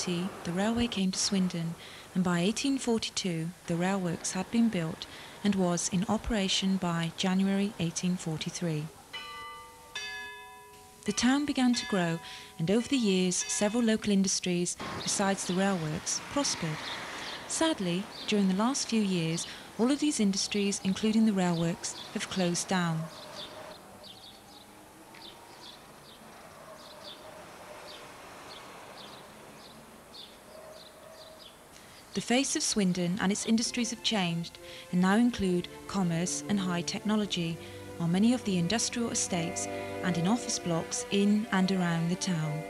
1840, the railway came to Swindon, and by 1842, the railworks had been built and was in operation by January 1843. The town began to grow, and over the years, several local industries, besides the railworks, prospered. Sadly, during the last few years, all of these industries, including the railworks, have closed down. The face of Swindon and its industries have changed and now include commerce and high technology on many of the industrial estates and in office blocks in and around the town.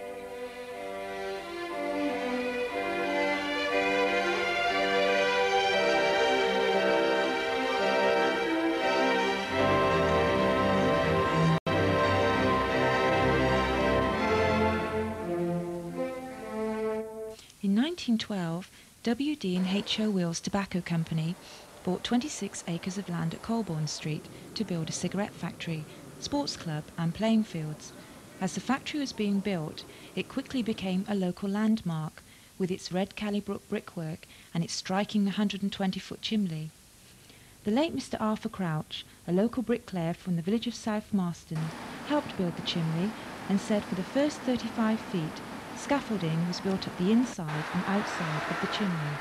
In 1912, WD and H.O. Wills Tobacco Company bought 26 acres of land at Colbourne Street to build a cigarette factory, sports club and playing fields. As the factory was being built, it quickly became a local landmark with its red Calibrook brickwork and its striking 120-foot chimney. The late Mr. Arthur Crouch, a local bricklayer from the village of South Marston, helped build the chimney and said for the first 35 feet, scaffolding was built up the inside and outside of the chimney.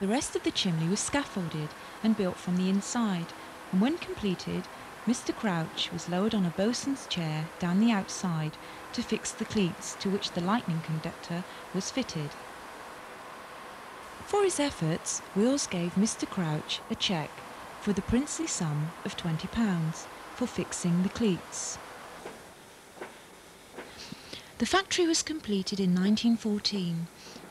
The rest of the chimney was scaffolded and built from the inside, and when completed, Mr. Crouch was lowered on a bosun's chair down the outside to fix the cleats to which the lightning conductor was fitted. For his efforts, Wills gave Mr. Crouch a cheque for the princely sum of £20 for fixing the cleats. The factory was completed in 1914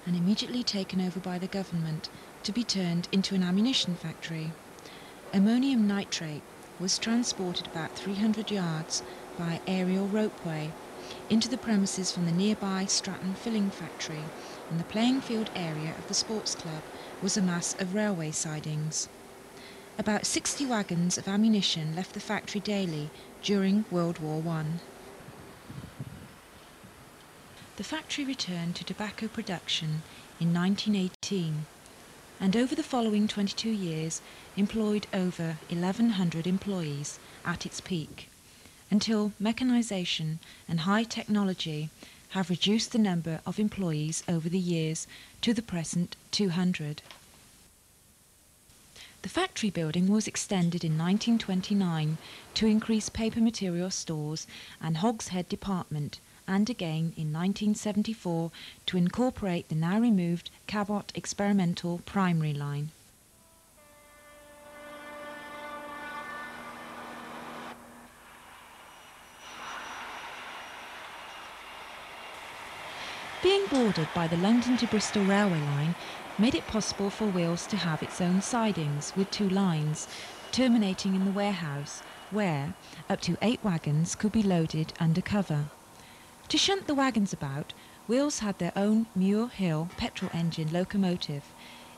and immediately taken over by the government to be turned into an ammunition factory. Ammonium nitrate was transported about 300 yards by aerial ropeway into the premises from the nearby Stratton filling factory, and the playing field area of the sports club was a mass of railway sidings. About 60 wagons of ammunition left the factory daily during World War One. The factory returned to tobacco production in 1918 and over the following 22 years employed over 1100 employees at its peak until mechanisation and high technology have reduced the number of employees over the years to the present 200. The factory building was extended in 1929 to increase paper material stores and hogshead department and again in 1974 to incorporate the now removed Cabot experimental primary line. Being bordered by the London to Bristol railway line made it possible for Wills to have its own sidings with two lines, terminating in the warehouse, where up to eight wagons could be loaded under cover. To shunt the wagons about, Wills had their own Muir Hill petrol engine locomotive.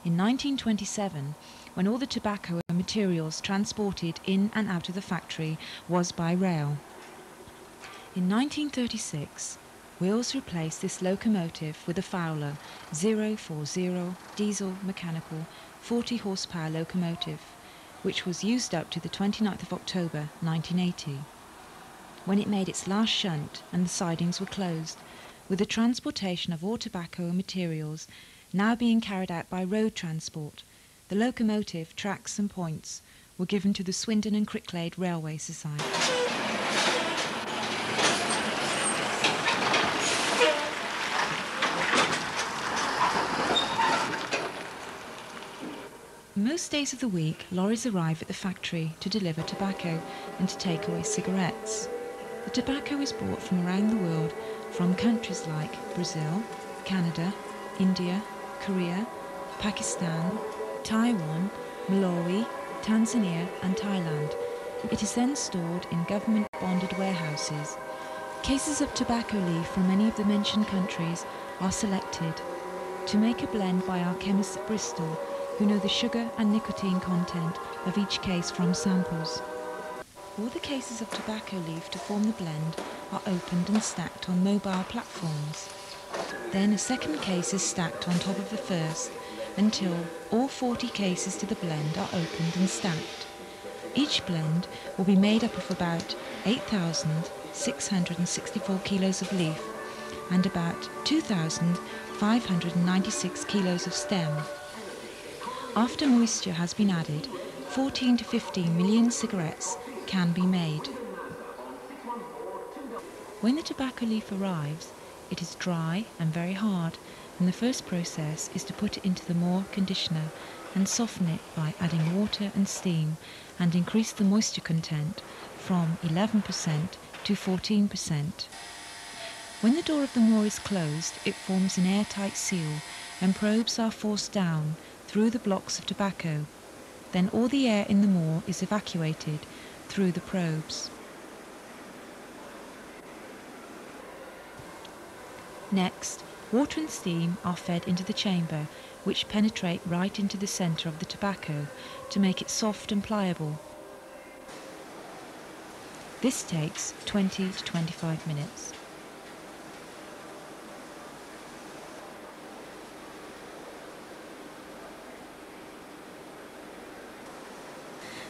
In 1927, when all the tobacco and materials transported in and out of the factory was by rail. In 1936, Wills replaced this locomotive with a Fowler 040 diesel mechanical 40 horsepower locomotive, which was used up to the 29th of October 1980 when it made its last shunt and the sidings were closed, with the transportation of all tobacco and materials now being carried out by road transport. The locomotive, tracks and points were given to the Swindon and Cricklade Railway Society. Most days of the week, lorries arrive at the factory to deliver tobacco and to take away cigarettes. The tobacco is brought from around the world from countries like Brazil, Canada, India, Korea, Pakistan, Taiwan, Malawi, Tanzania and Thailand. It is then stored in government bonded warehouses. Cases of tobacco leaf from many of the mentioned countries are selected to make a blend by our chemists at Bristol who know the sugar and nicotine content of each case from samples. All the cases of tobacco leaf to form the blend are opened and stacked on mobile platforms. Then a second case is stacked on top of the first until all 40 cases to the blend are opened and stacked. Each blend will be made up of about 8,664 kilos of leaf and about 2,596 kilos of stem. After moisture has been added, 14 to 15 million cigarettes can be made. When the tobacco leaf arrives, it is dry and very hard, and the first process is to put it into the Moore conditioner and soften it by adding water and steam and increase the moisture content from 11% to 14%. When the door of the Moore is closed, it forms an airtight seal and probes are forced down through the blocks of tobacco. Then all the air in the Moore is evacuated through the probes. Next, water and steam are fed into the chamber, which penetrate right into the centre of the tobacco to make it soft and pliable. This takes 20 to 25 minutes.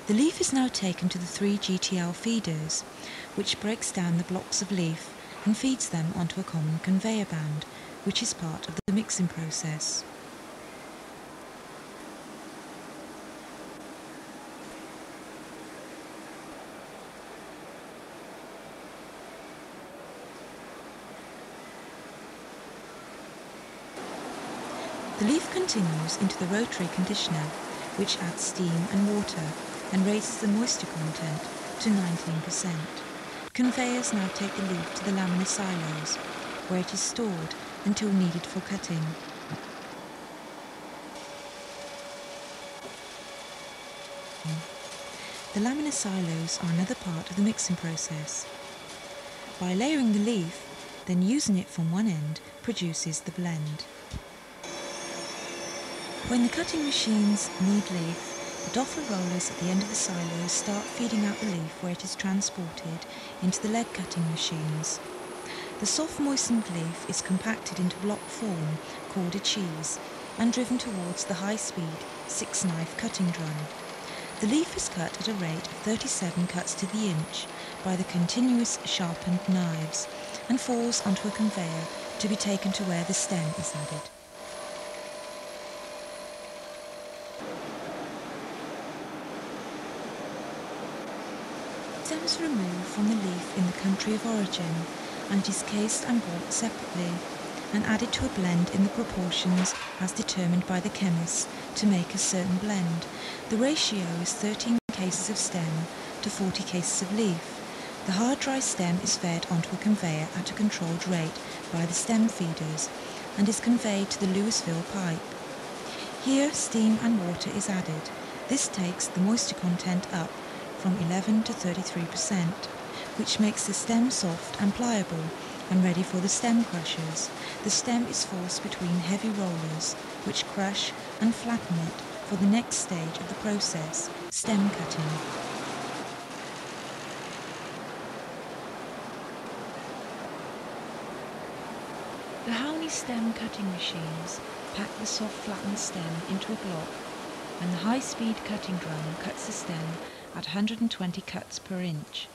The leaf is now taken to the three GTL feeders, which breaks down the blocks of leaf and feeds them onto a common conveyor band, which is part of the mixing process. The leaf continues into the rotary conditioner, which adds steam and water and raises the moisture content to 19%. Conveyors now take the leaf to the laminar silos, where it is stored until needed for cutting. The laminar silos are another part of the mixing process. By layering the leaf, then using it from one end produces the blend. When the cutting machines need leaf, the doffer rollers at the end of the silos start feeding out the leaf where it is transported into the lead cutting machines. The soft moistened leaf is compacted into block form called a cheese and driven towards the high speed six knife cutting drum. The leaf is cut at a rate of 37 cuts to the inch by the continuous sharpened knives and falls onto a conveyor to be taken to where the stem is added. Stem is removed from the leaf in the country of origin and is cased and bought separately and added to a blend in the proportions as determined by the chemist to make a certain blend. The ratio is 13 cases of stem to 40 cases of leaf. The hard dry stem is fed onto a conveyor at a controlled rate by the stem feeders and is conveyed to the Louisville pipe. Here steam and water is added. This takes the moisture content up from 11 to 33%, which makes the stem soft and pliable and ready for the stem crushers. The stem is forced between heavy rollers, which crush and flatten it for the next stage of the process, stem cutting. The Hauni stem cutting machines pack the soft flattened stem into a block and the high-speed cutting drum cuts the stem at 120 cuts per inch.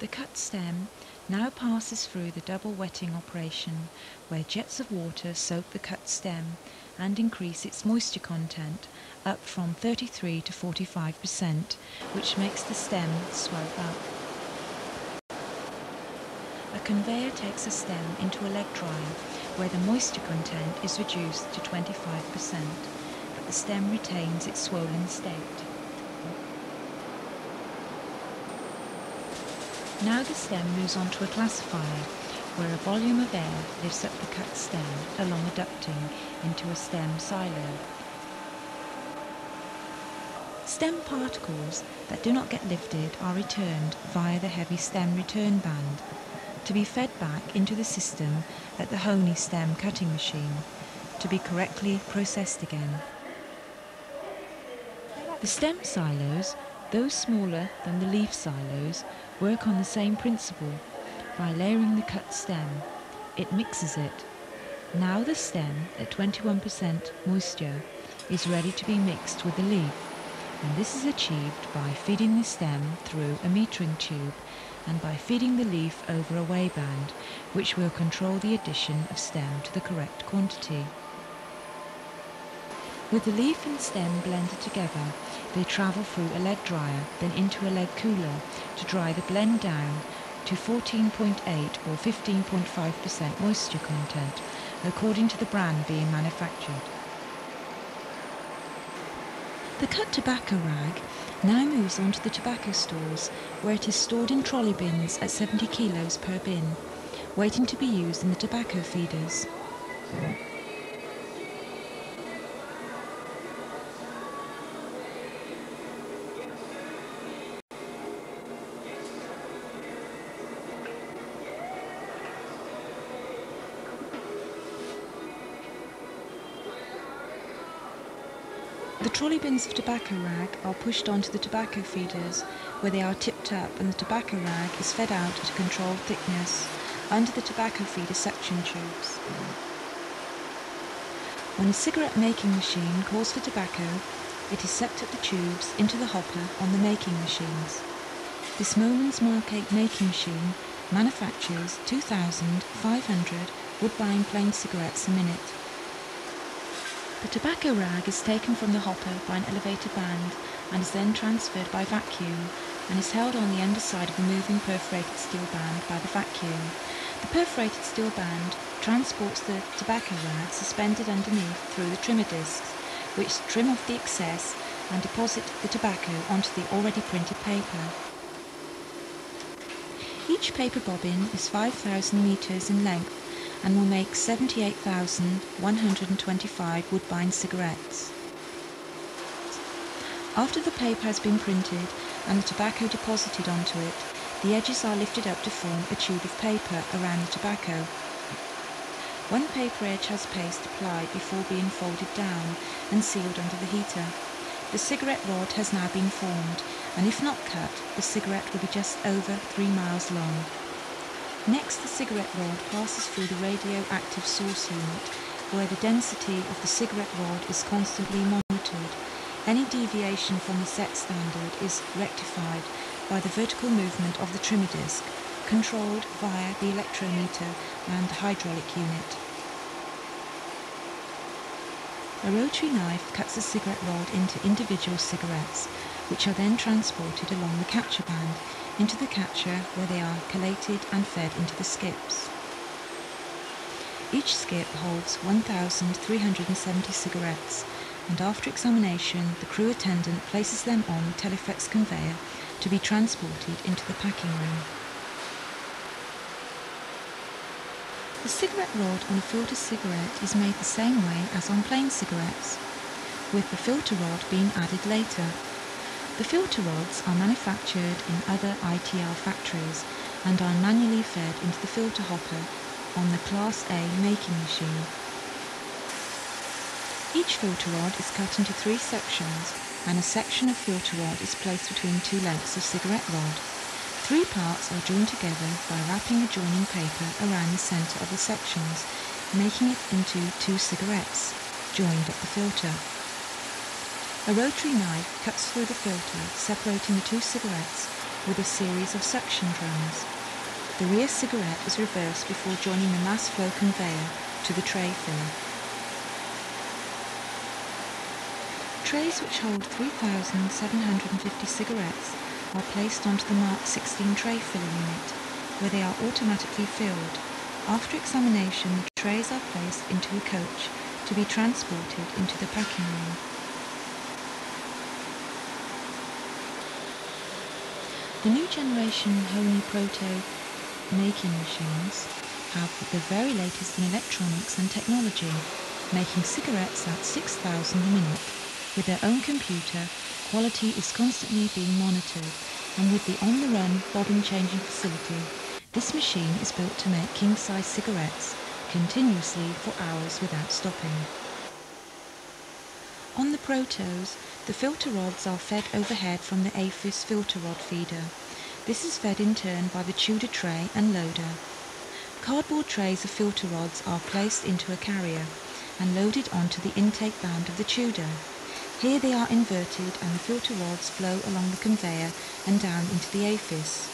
The cut stem now passes through the double wetting operation where jets of water soak the cut stem and increase its moisture content up from 33 to 45%, which makes the stem swell up. A conveyor takes a stem into a leg dryer where the moisture content is reduced to 25%, but the stem retains its swollen state. Now the stem moves on to a classifier, where a volume of air lifts up the cut stem along a ducting into a stem silo. stem particles that do not get lifted are returned via the heavy stem return band to be fed back into the system at the Hauni stem cutting machine to be correctly processed again. The stem silos, though smaller than the leaf silos, work on the same principle by layering the cut stem. It mixes it. Now the stem at 21% moisture is ready to be mixed with the leaf and this is achieved by feeding the stem through a metering tube and by feeding the leaf over a weigh band which will control the addition of stem to the correct quantity. With the leaf and stem blended together, they travel through a lead dryer, then into a lead cooler to dry the blend down to 14.8 or 15.5% moisture content, according to the brand being manufactured. The cut tobacco rag now moves on to the tobacco stores, where it is stored in trolley bins at 70 kilos per bin, waiting to be used in the tobacco feeders. Trolley bins of tobacco rag are pushed onto the tobacco feeders, where they are tipped up and the tobacco rag is fed out at a controlled thickness under the tobacco feeder suction tubes. When a cigarette making machine calls for tobacco, it is sucked up the tubes into the hopper on the making machines. This Molins Mark-8 making machine manufactures 2,500 Woodbine plain cigarettes a minute. The tobacco rag is taken from the hopper by an elevator band and is then transferred by vacuum and is held on the underside of the moving perforated steel band by the vacuum. The perforated steel band transports the tobacco rag suspended underneath through the trimmer discs, which trim off the excess and deposit the tobacco onto the already printed paper. Each paper bobbin is 5,000 metres in length and will make 78,125 Woodbine cigarettes. After the paper has been printed and the tobacco deposited onto it, the edges are lifted up to form a tube of paper around the tobacco. One paper edge has paste applied before being folded down and sealed under the heater. The cigarette rod has now been formed, and if not cut, the cigarette will be just over three miles long. Next, the cigarette rod passes through the radioactive source unit, where the density of the cigarette rod is constantly monitored. Any deviation from the set standard is rectified by the vertical movement of the trimmer disc, controlled via the electrometer and the hydraulic unit. A rotary knife cuts the cigarette rod into individual cigarettes, which are then transported along the catcher band into the catcher where they are collated and fed into the skips. Each skip holds 1,370 cigarettes and after examination the crew attendant places them on the Teleflex conveyor to be transported into the packing room. The cigarette rod on a filter cigarette is made the same way as on plain cigarettes, with the filter rod being added later. The filter rods are manufactured in other ITL factories and are manually fed into the filter hopper on the Class A making machine. Each filter rod is cut into three sections and a section of filter rod is placed between two lengths of cigarette rod. Three parts are joined together by wrapping adjoining paper around the centre of the sections, making it into two cigarettes, joined at the filter. A rotary knife cuts through the filter, separating the two cigarettes with a series of suction drums. The rear cigarette is reversed before joining the mass flow conveyor to the tray filler. Trays which hold 3,750 cigarettes are placed onto the Mark 16 tray filler unit, where they are automatically filled. After examination, the trays are placed into a coach to be transported into the packing room. The new generation Hauni Proto making machines have the very latest in electronics and technology, making cigarettes at 6,000 a minute with their own computer quality is constantly being monitored, and with the on-the-run bobbin changing facility, this machine is built to make king-size cigarettes continuously for hours without stopping. On the Protos, the filter rods are fed overhead from the APHIS filter rod feeder. This is fed in turn by the Tudor tray and loader. Cardboard trays of filter rods are placed into a carrier and loaded onto the intake band of the Tudor. Here they are inverted and the filter rods flow along the conveyor and down into the APHIS.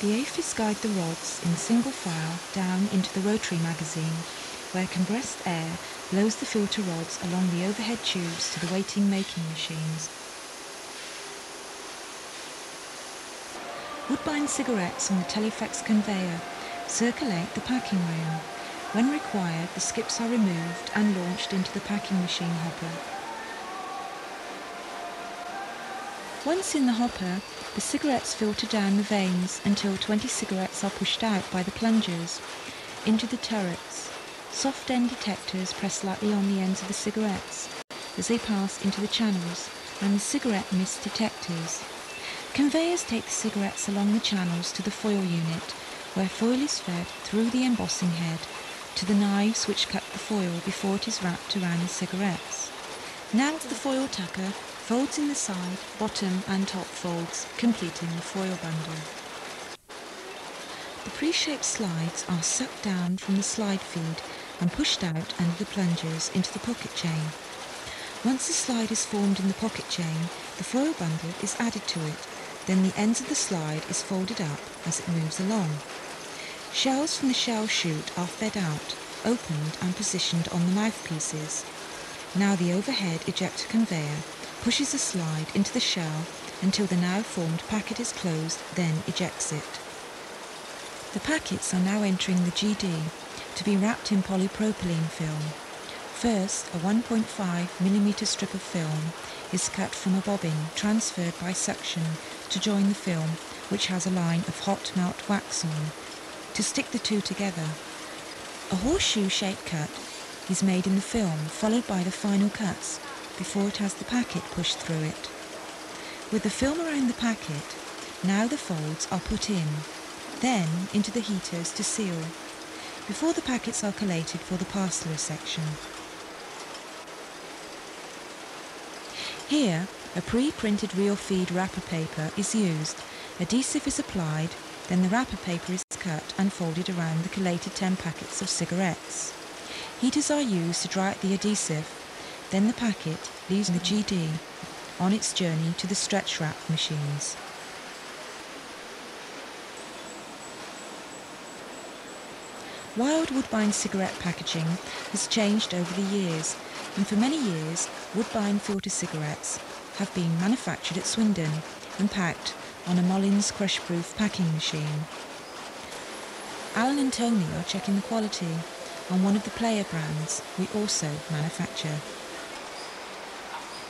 The APHIS guide the rods in single file down into the rotary magazine, where compressed air blows the filter rods along the overhead tubes to the waiting making machines. Woodbine cigarettes on the Teleflex conveyor circulate the packing room. When required, the skips are removed and launched into the packing machine hopper. Once in the hopper, the cigarettes filter down the vanes until 20 cigarettes are pushed out by the plungers into the turrets. Soft end detectors press lightly on the ends of the cigarettes as they pass into the channels and the cigarette mist detectors. Conveyors take the cigarettes along the channels to the foil unit where foil is fed through the embossing head to the knives which cut the foil before it is wrapped around the cigarettes. Now the foil tucker folds in the side, bottom and top folds, completing the foil bundle. The pre-shaped slides are sucked down from the slide feed and pushed out under the plungers into the pocket chain. Once the slide is formed in the pocket chain, the foil bundle is added to it. Then the ends of the slide is folded up as it moves along. Shells from the shell chute are fed out, opened and positioned on the mouthpieces. Now the overhead ejector conveyor pushes the slide into the shell until the now formed packet is closed, then ejects it. The packets are now entering the GD to be wrapped in polypropylene film. First, a 1.5mm strip of film is cut from a bobbin transferred by suction to join the film, which has a line of hot melt wax on, to stick the two together. A horseshoe shape cut is made in the film, followed by the final cuts before it has the packet pushed through it. With the film around the packet, now the folds are put in, then into the heaters to seal, before the packets are collated for the parceler section. Here, a pre-printed real feed wrapper paper is used, adhesive is applied, then the wrapper paper is cut and folded around the collated 10 packets of cigarettes. Heaters are used to dry out the adhesive then the packet leaves the GD on its journey to the stretch wrap machines. Wild Woodbine cigarette packaging has changed over the years, and for many years, Woodbine filter cigarettes have been manufactured at Swindon and packed on a Molins crush-proof packing machine. Alan and Tony are checking the quality on one of the player brands we also manufacture.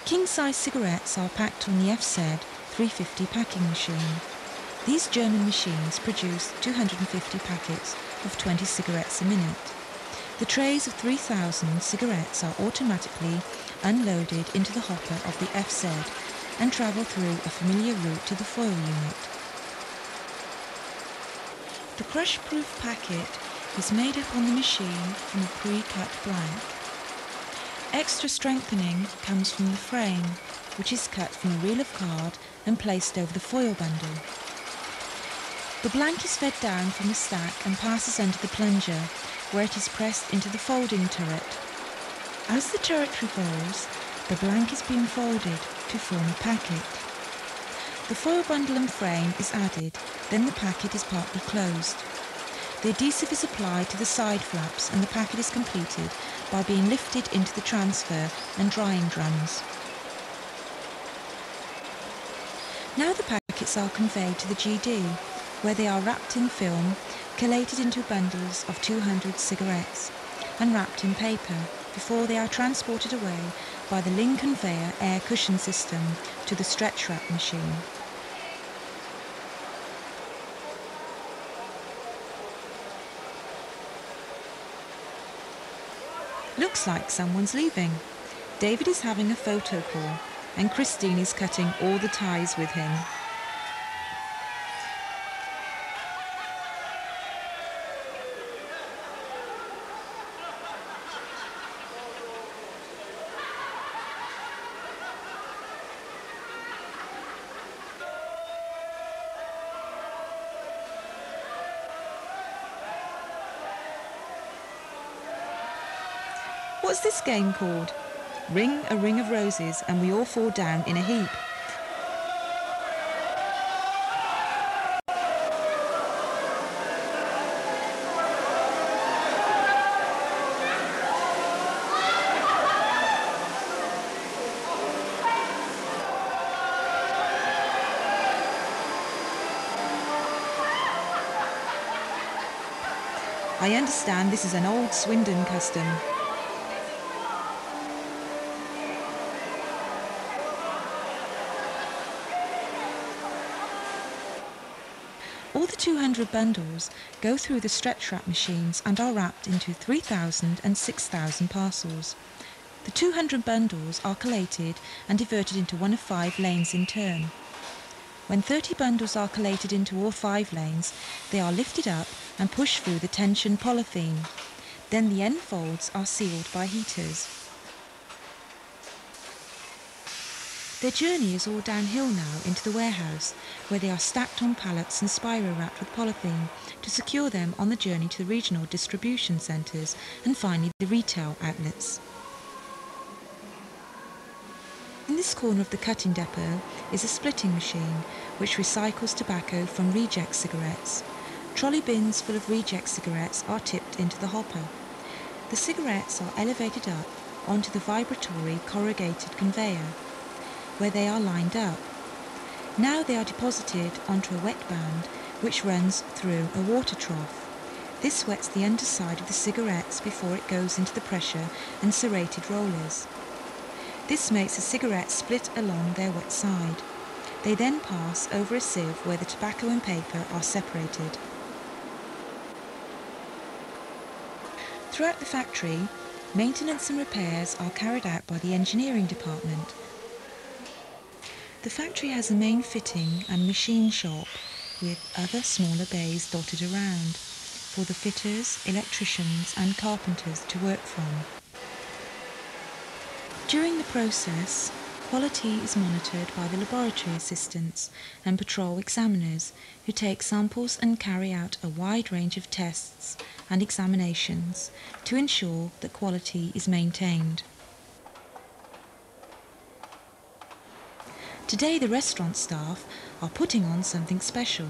King-size cigarettes are packed on the FZ 350 packing machine. These German machines produce 250 packets of 20 cigarettes a minute. The trays of 3,000 cigarettes are automatically unloaded into the hopper of the FZ and travel through a familiar route to the foil unit. The crush-proof packet is made up on the machine from a pre-cut blank. Extra strengthening comes from the frame, which is cut from a reel of card and placed over the foil bundle. The blank is fed down from the stack and passes under the plunger, where it is pressed into the folding turret. As the turret revolves, the blank is being folded to form a packet. The foil bundle and frame is added, then the packet is partly closed. The adhesive is applied to the side flaps and the packet is completed by being lifted into the transfer and drying drums. Now the packets are conveyed to the GD, where they are wrapped in film, collated into bundles of 200 cigarettes, and wrapped in paper before they are transported away by the Ling conveyor air cushion system to the stretch wrap machine. Looks like someone's leaving. David is having a photo call and Christine is cutting all the ties with him. What's this game called? Ring a ring of roses and we all fall down in a heap. I understand this is an old Swindon custom. The 200 bundles go through the stretch wrap machines and are wrapped into 3,000 and 6,000 parcels. The 200 bundles are collated and diverted into one of five lanes in turn. When 30 bundles are collated into all five lanes, they are lifted up and pushed through the tension polythene. Then the end folds are sealed by heaters. Their journey is all downhill now into the warehouse, where they are stacked on pallets and spiral wrapped with polythene to secure them on the journey to the regional distribution centres and finally the retail outlets. In this corner of the cutting depot is a splitting machine which recycles tobacco from reject cigarettes. Trolley bins full of reject cigarettes are tipped into the hopper. The cigarettes are elevated up onto the vibratory corrugated conveyor where they are lined up. Now they are deposited onto a wet band which runs through a water trough. This wets the underside of the cigarettes before it goes into the pressure and serrated rollers. This makes the cigarettes split along their wet side. They then pass over a sieve where the tobacco and paper are separated. Throughout the factory, maintenance and repairs are carried out by the engineering department. The factory has a main fitting and machine shop with other smaller bays dotted around for the fitters, electricians and carpenters to work from. During the process, quality is monitored by the laboratory assistants and patrol examiners who take samples and carry out a wide range of tests and examinations to ensure that quality is maintained. Today, the restaurant staff are putting on something special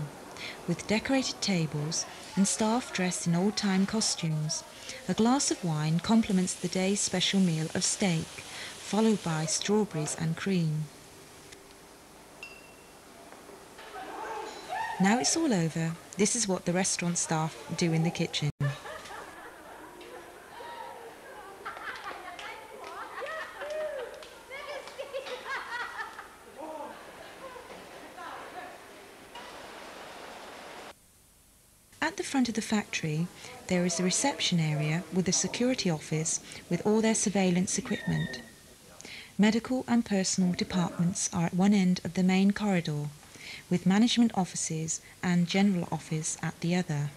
with decorated tables and staff dressed in old time costumes. A glass of wine complements the day's special meal of steak, followed by strawberries and cream. Now it's all over, this is what the restaurant staff do in the kitchen. At the front of the factory, there is a reception area with a security office with all their surveillance equipment. Medical and personal departments are at one end of the main corridor, with management offices and general office at the other.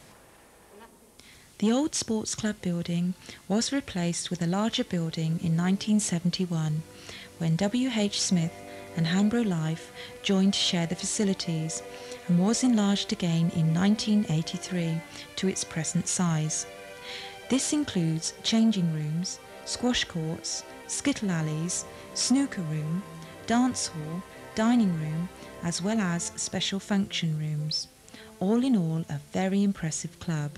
The old sports club building was replaced with a larger building in 1971 when W.H. Smith and Hambro Life joined to share the facilities and was enlarged again in 1983 to its present size. This includes changing rooms, squash courts, skittle alleys, snooker room, dance hall, dining room, as well as special function rooms. All in all, a very impressive club.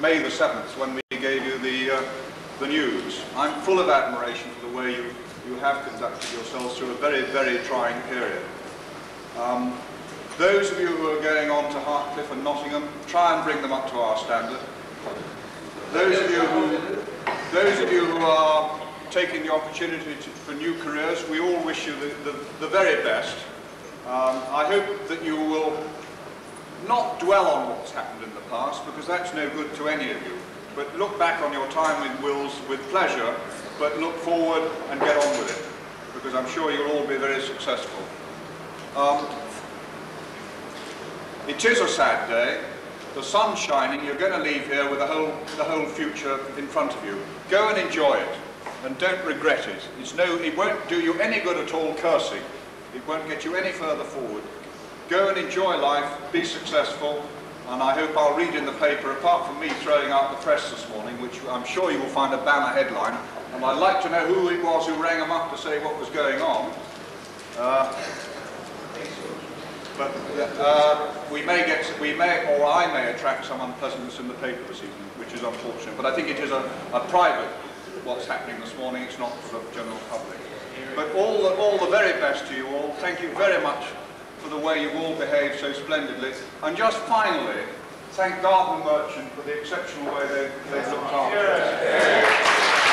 May the 7th when we gave you the, uh, the news. I'm full of admiration for the way you, you have conducted yourselves through a very, very trying period. Um, those of you who are going on to Hartcliffe and Nottingham, try and bring them up to our standard. Those of you who, those of you who are taking the opportunity to, for new careers, we all wish you the, the, the very best. Um, I hope that you will not dwell on what's happened in the past, because that's no good to any of you. But look back on your time with Wills with pleasure, but look forward and get on with it, because I'm sure you'll all be very successful. Um, it is a sad day. The sun's shining. You're going to leave here with the whole, the whole future in front of you. Go and enjoy it, and don't regret it. It's no, it won't do you any good at all cursing. It won't get you any further forward. Go and enjoy life, be successful, and I hope I'll read in the paper, apart from me throwing out the press this morning, which I'm sure you will find a banner headline, and I'd like to know who it was who rang them up to say what was going on. Uh, but uh, we may get, we may, or I may attract some unpleasantness in the paper this evening, which is unfortunate. But I think it is a, a private what's happening this morning. It's not for the general public. But all the, all the very best to you all. Thank you very much for the way you've all behaved so splendidly. And just finally, thank Gardner Merchant for the exceptional way they, they've looked after us.